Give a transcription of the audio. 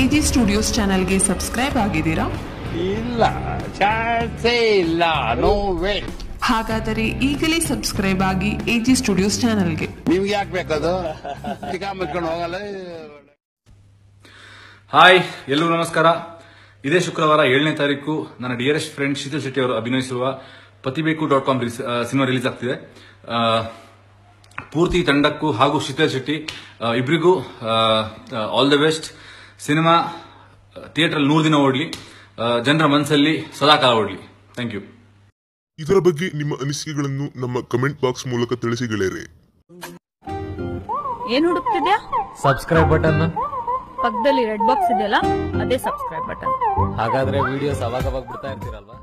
AG studios ಚಾನೆಲ್ಗೆ subscribe ಆಗಿದ್ದೀರಾ? ಇಲ್ಲ ಚಾನ್ಸೇ ಇಲ್ಲ ನೋ ವೇ ಹಾಗಾದರೆ ಈಗಲೇ ಸಬ್ಸ್ಕ್ರೈಬ್ ಆಗಿ ಎಜಿ ಸ್ಟುಡಿಯೋಸ್ ಚಾನೆಲ್ಗೆ. ನಿಮ್ಗೆ ಯಾಕೆ ಬೇಕದು? ಮುಚ್ಕೊಂಡು ಹೋಗಲ್ಲ. ಹಾಯ್ ಎಲ್ಲರೂ ನಮಸ್ಕಾರ. ಇದೇ ಶುಕ್ರವಾರ ಏಳನೇ ತಾರೀಕು ನನ್ನ ಡಿಯರೆಸ್ಟ್ ಫ್ರೆಂಡ್ ಶೀತಲ್ ಶೆಟ್ಟಿ ಅವರು ಅಭಿನಯಿಸಿರುವ Pathibeku dot com cinema release ಆಗ್ತಿದೆ. ಪೂರ್ತಿ ತಂಡಕ್ಕೂ ಹಾಗೂ ಶೀತಲ್ ಶೆಟ್ಟಿ ಇಬ್ಬರಿಗೂ all the best cinema theatre ನೂರು ದಿನ ಓಡಲಿ ಜನರ ಮನಸ್ಸಲ್ಲಿ ಸದಾಕಾಲ ಓಡಲಿ. ಥ್ಯಾಂಕ್ ಯು ಇದರ ಬಗ್ಗೆ ನಿಮ್ಮ ಅನಿಸಿಕೆಗಳನ್ನು ನಮ್ಮ ಕಮೆಂಟ್ ಬಾಕ್ಸ್ ಮೂಲಕ ತಿಳಿಸಿ ಗೆಳೆಯರೆ. ಏನ್ ಹುಡುಕ್ತಿದ್ಯಾ? ಸಬ್ಸ್ಕ್ರೈಬ್ ಬಟನ್ ಪಕ್ಕದಲ್ಲಿ ರೆಡ್ ಬಾಕ್ಸ್ ಇದೆಯಲ್ಲ ಅದೇ ಸಬ್ಸ್ಕ್ರೈಬ್ ಬಟನ್ ಹಾಗಾದ್ರೆ ವಿಡಿಯೋಸ್ ಅವಾಗ ಅವಾಗ ಬಿಡ್ತಾ ಇರ್ತೀರಲ್ವಾ?